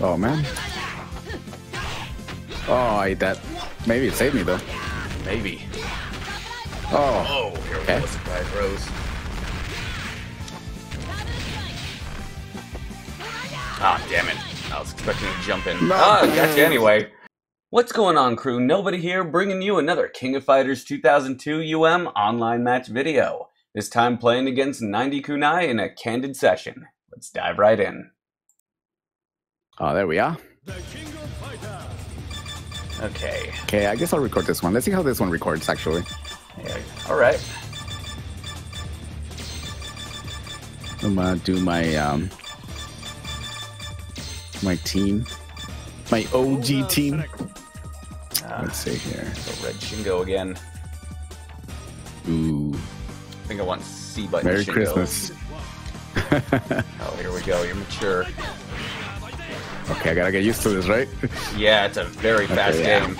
Oh man. Oh, I ate that. Maybe it saved me though. Maybe. Oh. Oh, here we Okay. go. Surprise Rose. Ah, damn it. I was expecting to jump in. No. Ah, gotcha anyway. What's going on, crew? Nobody here bringing you another King of Fighters 2002 UM online match video. This time playing against 90 Kunai in a candid session. Let's dive right in. Oh, there we are. Okay. Okay, I guess I'll record this one. Let's see how this one records actually. Yeah. All right. I'm gonna do my um my team. My OG team. Ah, Let's see here. so red Shingo again. Ooh. I think I want C button Merry Shingo. Christmas. Oh, here we go. You're mature. Okay, I gotta get used to this, right? Yeah, it's a very fast Okay, yeah. game.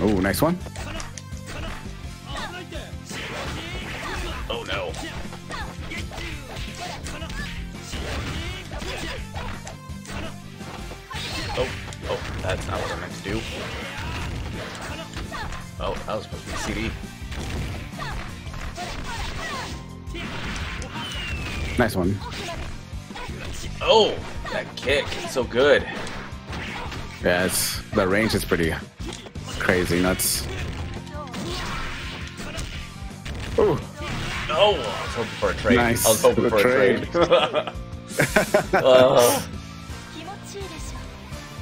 Oh, nice one. Nice one. Oh, that kick. It's so good. Yeah, it's the range is pretty crazy nuts. Oh, Oh, I was hoping for a trade. Nice. I was hoping The for a trade. trade. Uh,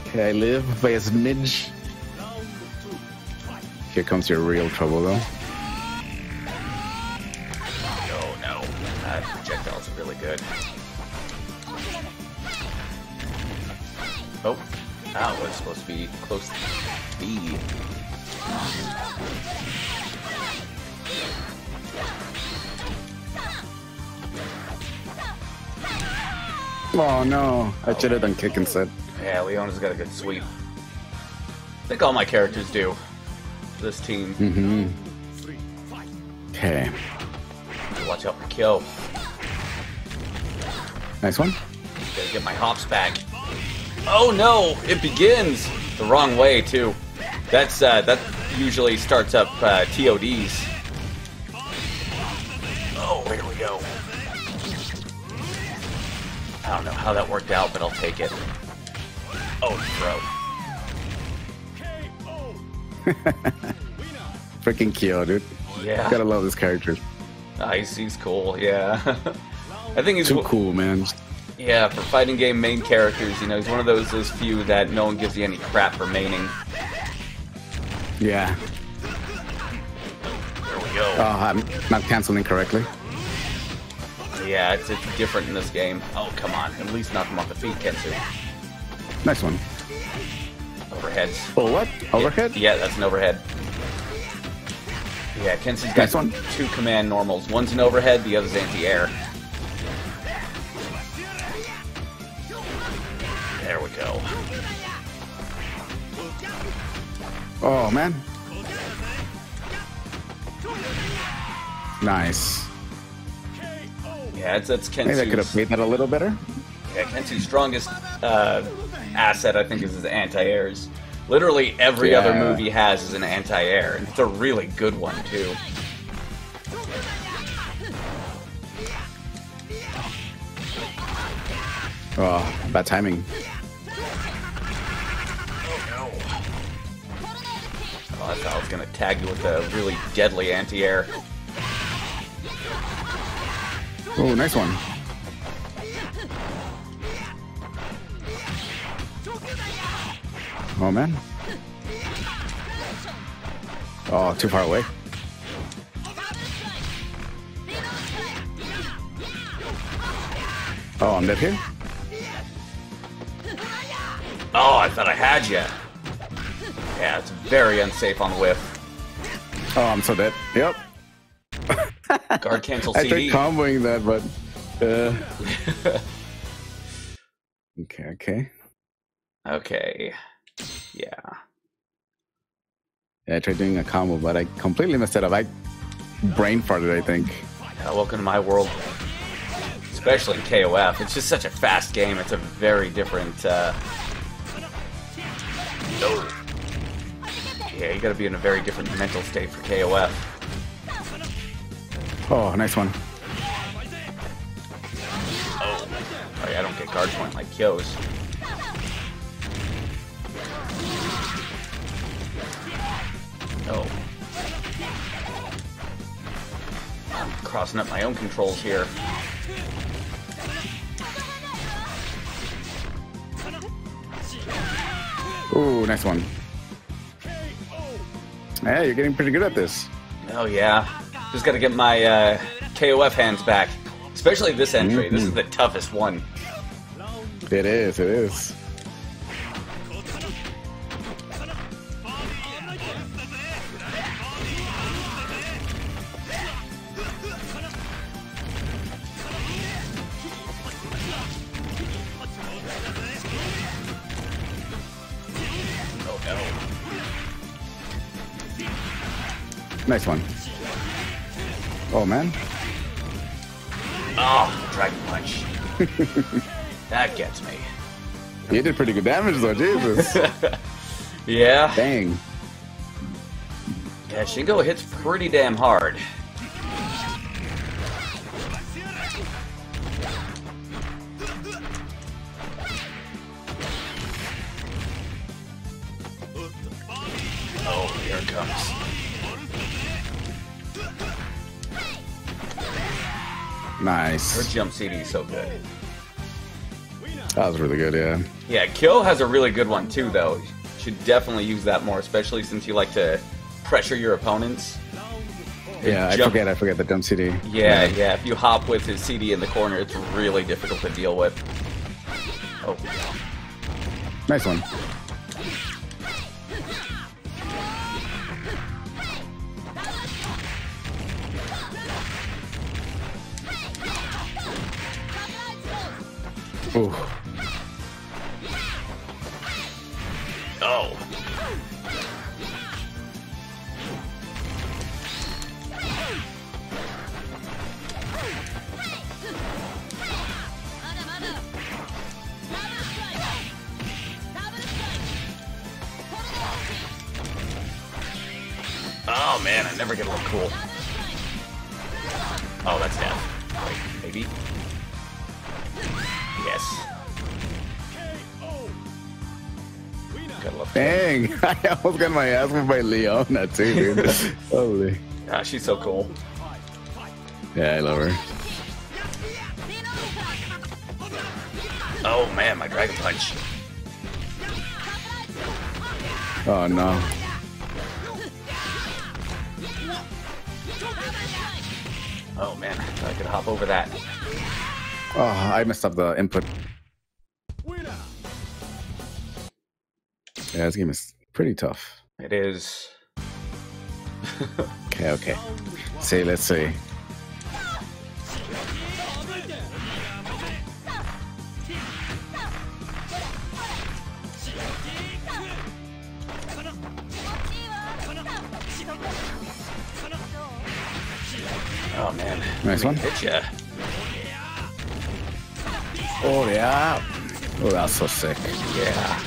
okay, I live by a smidge. Here comes your real trouble, though. Good. Oh, that was supposed to be close to B. Oh no, I should have done kick instead. Yeah, Leona's got a good sweep. I think all my characters do. This team. Mm-hmm. Okay, Watch out for kill. Nice one. Gotta get my hops back. Oh no! It begins the wrong way too. That's uh, that usually starts up uh, TODs. Oh, here we go. I don't know how that worked out, but I'll take it. Oh, bro. Freaking Kyo, dude. Yeah. Gotta love this character. Nice. He's cool. Yeah. I think he's Too cool, man. Yeah, for fighting game main characters, you know, he's one of those those few that no one gives you any crap for maining. Yeah. There we go. Oh, I'm not canceling correctly. Yeah, it's, it's different in this game. Oh, come on. At least knock him off the feet, Kensou. Nice one. Overheads. Oh, what? Overhead? Yeah, that's an overhead. Yeah, Kensou's got Nice one. two command normals. One's an overhead, the other's anti-air. Oh, man. Nice. Yeah, it's, that's Maybe I could have made that a little better. yeah, Kensou's strongest uh, asset, I think, is his anti-airs. Literally every other move he has is an anti-air, and it's a really good one, too. Oh, bad timing. I was gonna tag you with a really deadly anti-air. Oh, nice one. Oh, man. Oh, too far away. Oh, I'm dead here? Oh, I thought I had you. Yeah, it's very unsafe on the whiff. Oh, I'm so dead. Yep. Guard cancel I tried CD. comboing that, but. Uh... okay, okay. okay. Yeah. Yeah, I tried doing a combo, but I completely messed it up. I brain farted, I think. Yeah, welcome to my world. Especially in KOF. It's just such a fast game. It's a very different. Uh... No. Yeah, you gotta be in a very different mental state for KOF. Oh, nice one. Oh. oh yeah, I don't get guard point like Kyo's. Oh. I'm crossing up my own controls here. Ooh, nice one. Yeah, you're getting pretty good at this. Oh yeah. Just gotta get my uh, KOF hands back. Especially this entry. Mm -hmm. This is Mm-hmm. the toughest one. It is, it is. Nice one. Oh, man. Oh, Dragon Punch. that gets me. You did pretty good damage, though, Jesus. Yeah. Dang. Yeah, Shingo hits pretty damn hard. Nice. jump CD is so good. That was really good, yeah. Yeah, Kill has a really good one too, though. You should definitely use that more, especially since you like to pressure your opponents. Yeah, I Jump- forget, I forget the dumb CD. Yeah, yeah. If you hop with his CD in the corner, it's really difficult to deal with. Oh, Nice one. Ooh. oh. Oh man, I never get to look cool. Oh, that's death. Wait, maybe. Yes. Dang, I almost got my ass moved by Leona too, dude. Holy. Ah, she's so cool. Yeah, I love her. Oh man, my Dragon Punch. Oh no. Oh man, I thought I could hop over that. Oh, I messed up the input. Yeah, this game is pretty tough. It is. Okay, okay. See, let's see. Oh man. Nice one. Hit ya. Oh yeah. Oh, that's so sick. Yeah.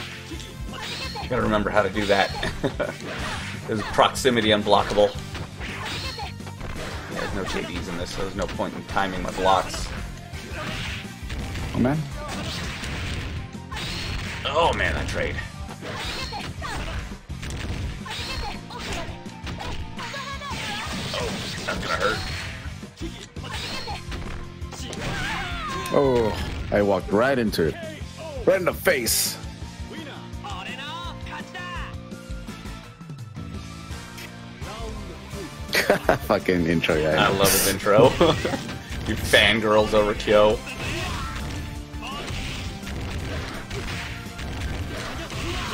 You gotta remember how to do that. There's proximity unblockable. Yeah, there's no JDs in this, so there's no point in timing my blocks. Oh man. Oh man, that trade. Oh, that's gonna hurt. Oh, I walked right into it. Right in the face. Fucking intro, yeah. I love his intro. you fangirls over Kyo.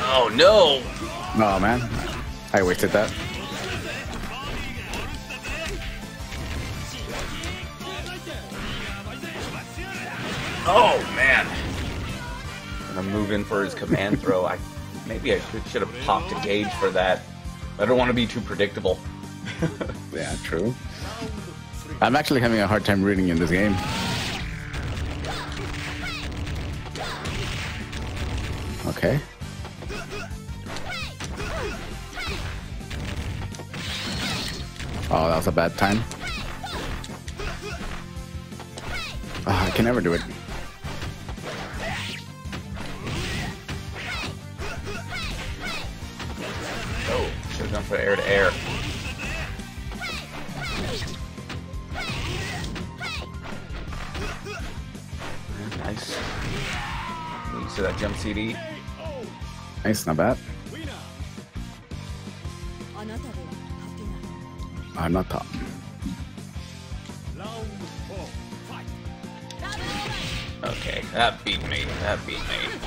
Oh no! No, man. I wasted that. Oh man! Gonna move in for his command throw. I maybe I should have popped a gauge for that. I don't want to be too predictable. Yeah, true. I'm actually having a hard time reading in this game. Okay. Oh, that was a bad time. Oh, I can never do it. jump from air to air. Nice. You see that jump CD? Nice, not bad. I'm not top. Okay, that beat me. That beat me.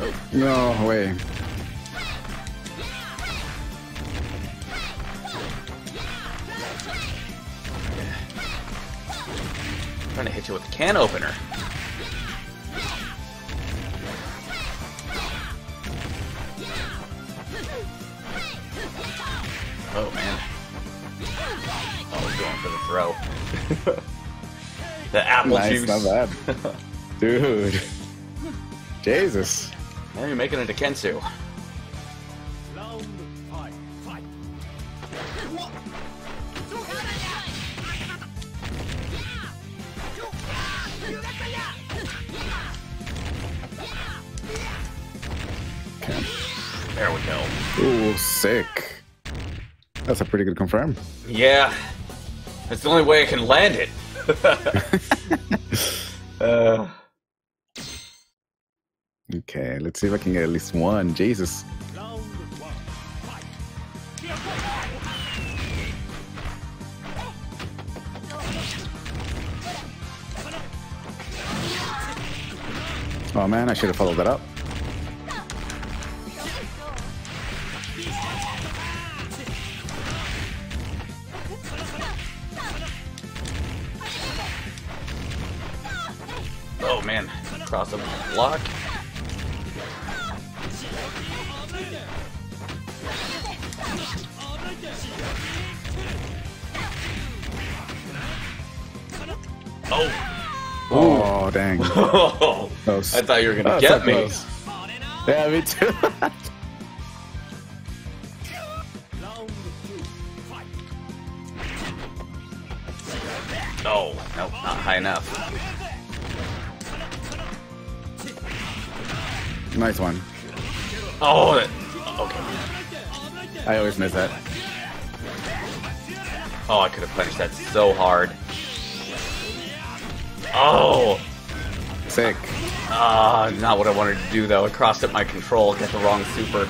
Oh. No way. Trying to hit you with the can opener. Oh man. Oh, he's going for the throw. the apple nice, juice. not bad. Dude. Jesus. Now you're making it to Kensou. Sick. That's a pretty good confirm. Yeah. That's the only way I can land it. uh, Okay, let's see if I can get at least one. Jesus. Oh man, I should have followed that up. Block. Oh. Oh, dang. Oh, I thought you were gonna Oh, get me. close. Yeah, me too. nice one. Oh, that, okay. I always miss that. Oh, I could have punished that so hard. Oh, Sick. ah, not what I wanted to do though. I crossed up my control, got the wrong super.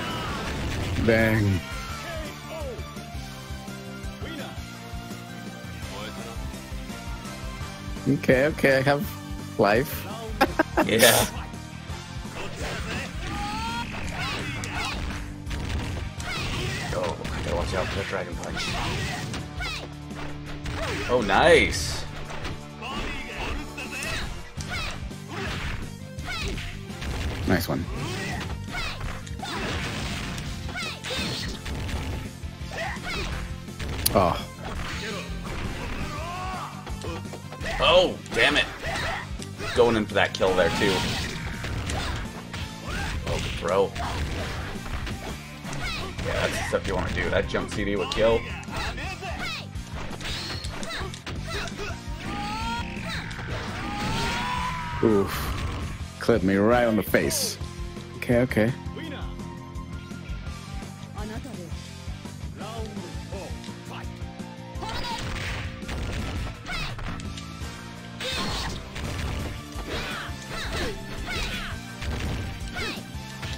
Bang. Okay, okay, I have life. Yeah. Out for that dragon punch. Oh, nice. Nice one. Oh, Oh, damn it. Going in for that kill there, too. Oh, the throw. Yeah, that's the stuff you want to do. That jump CD would kill. Oof. Clip me right on the face. Okay, okay.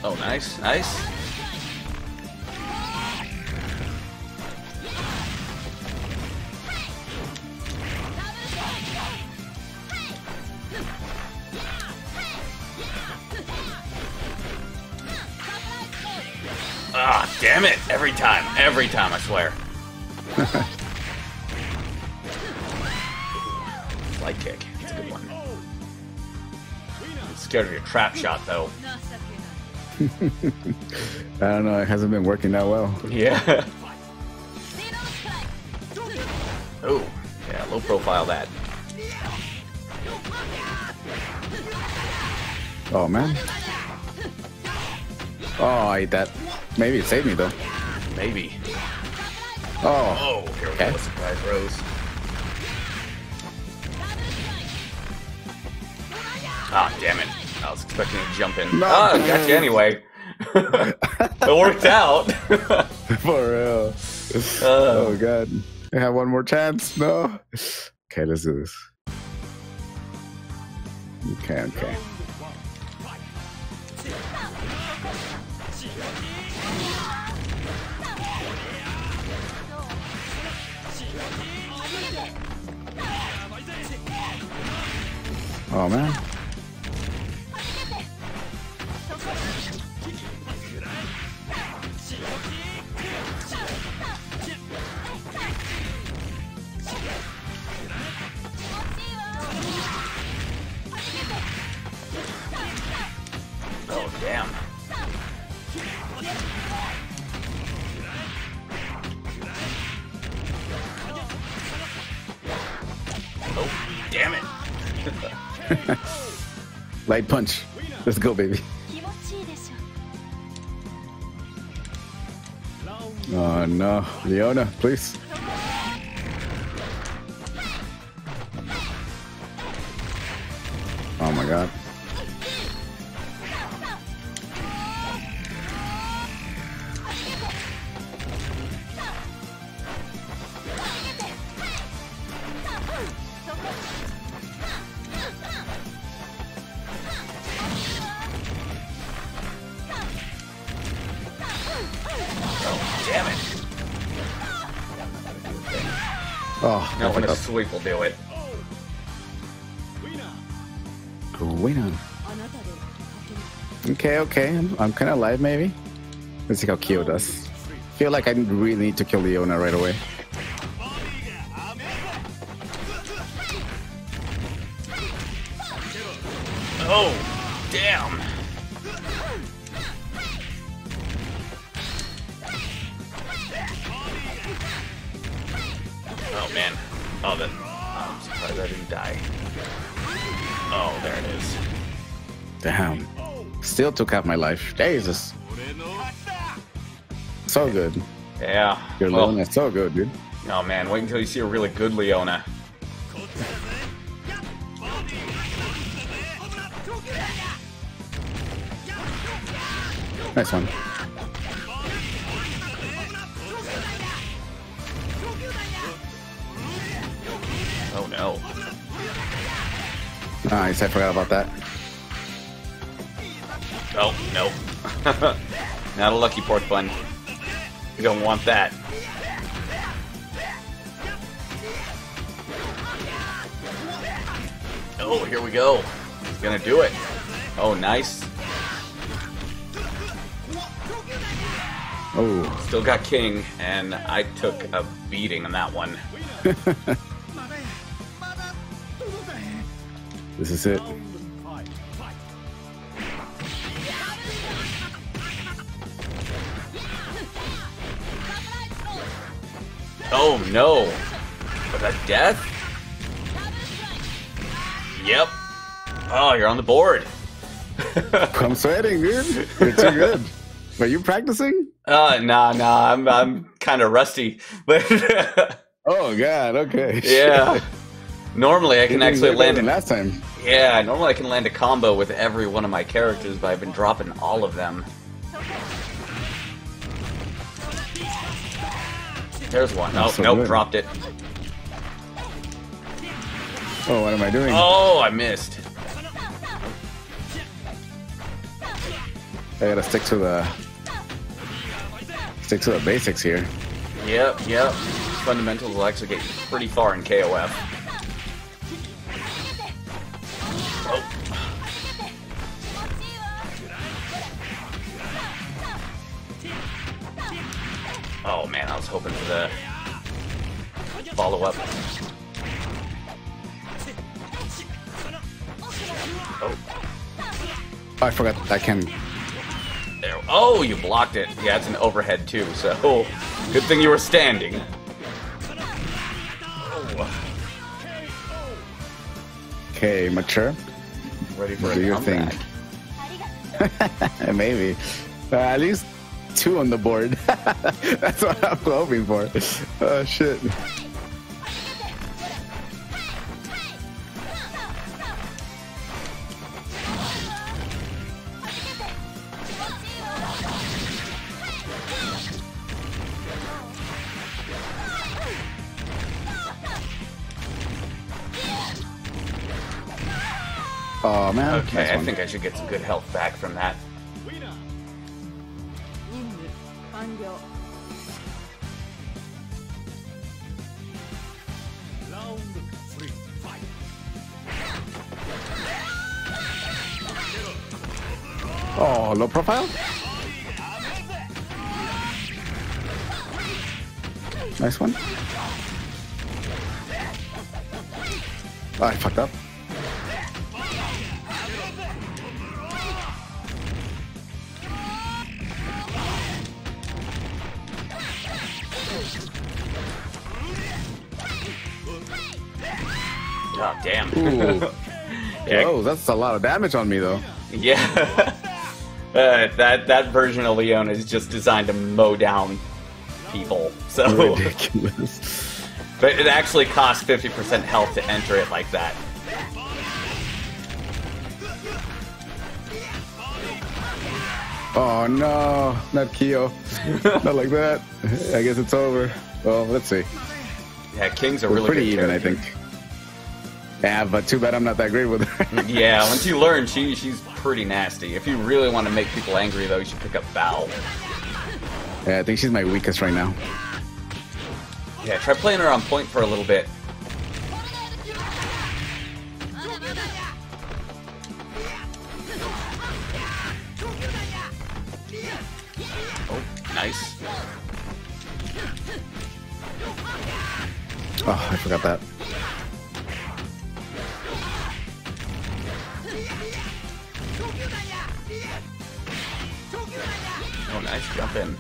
Oh, nice, nice. Ah, damn it! Every time, every time, I swear. Light kick. It's a good one. I'm scared of your trap shot, though. I don't know. It hasn't been working that well. Yeah. Oh, yeah, low profile that. Oh man. Oh, I ate that. Maybe it saved me though. Maybe. Oh, Oh, here we Okay. go. Surprise Rose. Ah, damn it. I was expecting to jump in. No. Ah, got you anyway. it worked out. for real. Uh, Oh god. I have one more chance. No. Okay, let's do this. Okay, okay. Oh man. oh, damn. Damn it. Light punch. Let's go, baby. Oh no, Leona, please. I'm, kind of alive, maybe. Let's see how Kyo does. Feel like I really need to kill Leona right away. Oh, damn. Oh man. Oh, that. I'm surprised I didn't die. Oh, there it is. Damn. Still took out my life. Jesus. So good. Yeah. Your Well, Leona so good, dude. oh man, wait until you see a really good Leona. Nice one. Oh no. Nice. I forgot about that. Oh, no. Not a lucky pork bun. You don't want that. Oh, here we go. He's gonna do it. Oh, nice. Oh, Still got King, and I took a beating on that one. this is it. Oh no! Was that death? Yep. Oh, you're on the board. I'm sweating, dude. You're too good. Are you practicing? Uh, nah, nah. I'm I'm kind of rusty, but Oh god. Okay. yeah. Normally, I can actually land. last time. Yeah, normally I can land a combo with every one of my characters, but I've been dropping all of them. There's one. Oh, so nope, good. dropped it. Oh, what am I doing? Oh, I missed. I gotta stick to the stick to the basics here. Yep, yep. Fundamentals will actually get you pretty far in KOF. Oh man, I was hoping for the follow up. Oh, Oh, I forgot I can There. Oh, you blocked it. Yeah, it's an overhead too. So good thing you were standing. Okay, mature. ready for Do your thing. Maybe. Uh, at least two on the board. That's what I'm hoping for. Oh, shit. Oh, man. Okay, I think I should get some good health back from that. Oh, low profile? Nice one. Ah, oh, I fucked up. Oh, damn. Yeah. Oh, that's a lot of damage on me, though. Yeah. uh, that that version of Leon is just designed to mow down people. So, Ridiculous. but it actually costs 50% health to enter it like that. Oh no, not Kyo. not like that. I guess it's over. Well, let's see. Yeah, King's a We're really pretty even, I think. Yeah, but too bad I'm not that great with her. Yeah, once you learn, she she's pretty nasty. If you really want to make people angry, though, you should pick up Val. yeah, I think she's my weakest right now. Yeah, try playing her on point for a little bit. Oh, nice. Oh, I forgot that. Jump in.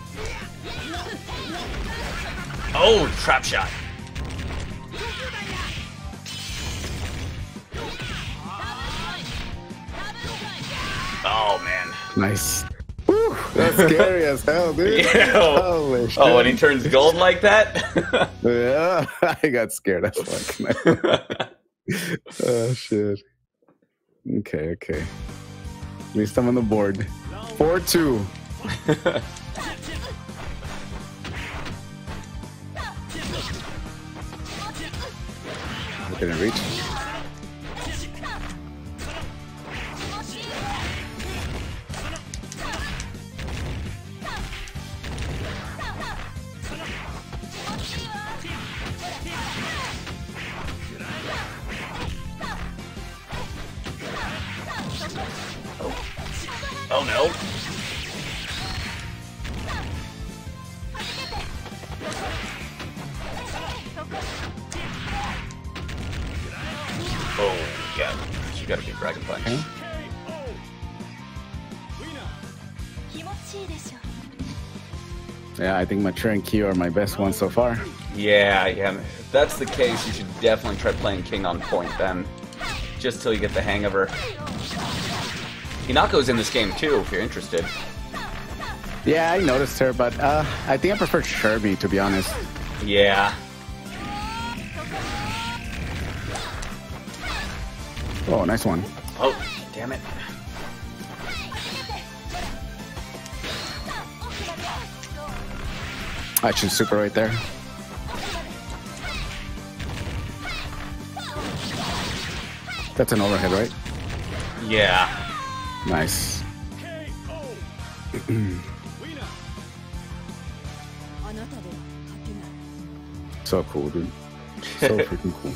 Oh, trap shot. Oh, man. Nice. Woo, that's scary as hell, dude. Yeah. Holy oh, shit. Oh, when he turns gold like that? yeah, I got scared. That's like, oh, shit. Okay, okay. At least I'm on the board. 4 2. couldn't reach. Oh no. Yeah, I think Mature and Q are my best ones so far. Yeah, yeah. If that's the case, you should definitely try playing King on point then. Just till you get the hang of her. Hinako's in this game too, if you're interested. Yeah, I noticed her, but uh, I think I prefer Shermie to be honest. Yeah. Oh, nice one. Action super right there. That's an overhead, right? Yeah. Nice. so cool, dude. So freaking cool.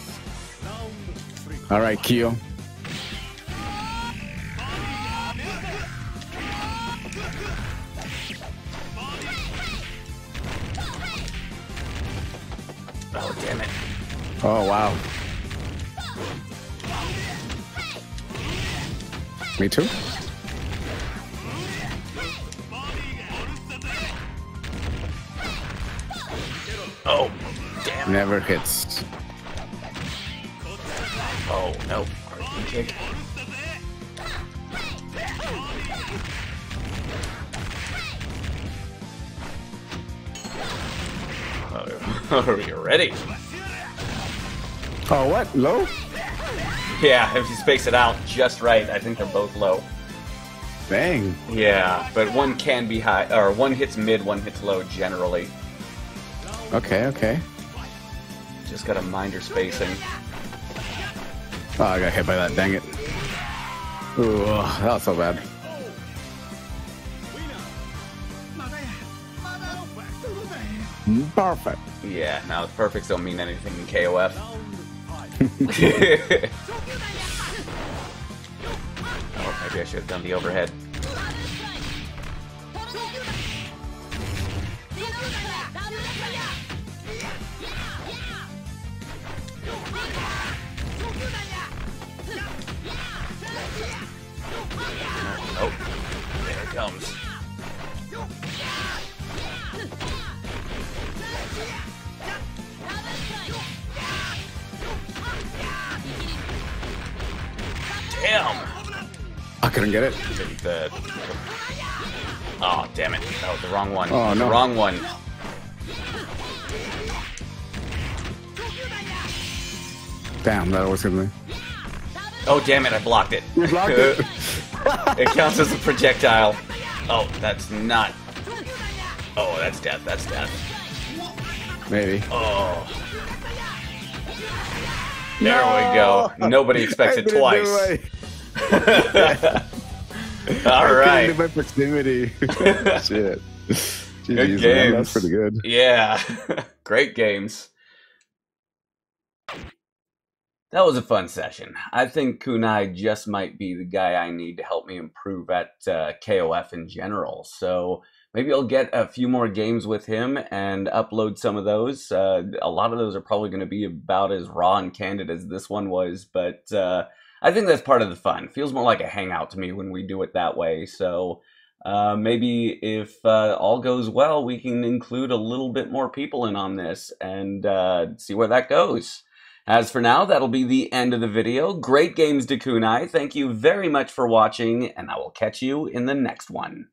All right, Kyo. Oh, wow. Me too. Oh, damn. Never hits. Oh, no. Are you ready? Oh, what? Low? Yeah, if you space it out just right, I think they're both low. Bang. Yeah, but one can be high, or one hits mid, one hits low generally. Okay, okay. Just gotta mind your spacing. Oh, I got hit by that. Dang it. Ooh, that was so bad. Perfect. Yeah, now the perfects don't mean anything in KOF. oh, maybe I should have done the overhead. Couldn't get it. The, the- oh, damn it. Was the wrong one. Oh, The no. wrong one. Damn, that was gonna. Oh, damn it, I blocked it. You blocked it. it counts as a projectile. Oh, that's not. Oh, that's death. That's death. Maybe. Oh. There we go. Nobody expects it twice. All right. my proximity. Shit. Good GG's, man. games. That's pretty good. Yeah. Great games. That was a fun session. I think Kunai just might be the guy I need to help me improve at uh, KOF in general. So maybe I'll get a few more games with him and upload some of those. Uh, a lot of those are probably going to be about as raw and candid as this one was, but uh, I think that's part of the fun. Feels more like a hangout to me when we do it that way. So uh, maybe if uh, all goes well, we can include a little bit more people in on this and uh, see where that goes. As for now, that'll be the end of the video. Great games, Kunai. Thank you very much for watching, and I will catch you in the next one.